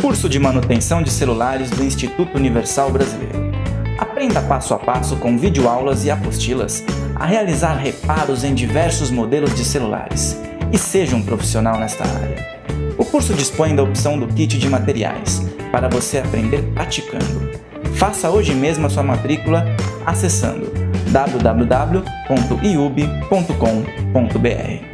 Curso de Manutenção de Celulares do Instituto Universal Brasileiro. Aprenda passo a passo com videoaulas e apostilas a realizar reparos em diversos modelos de celulares e seja um profissional nesta área. O curso dispõe da opção do kit de materiais para você aprender praticando. Faça hoje mesmo a sua matrícula acessando www.iub.com.br.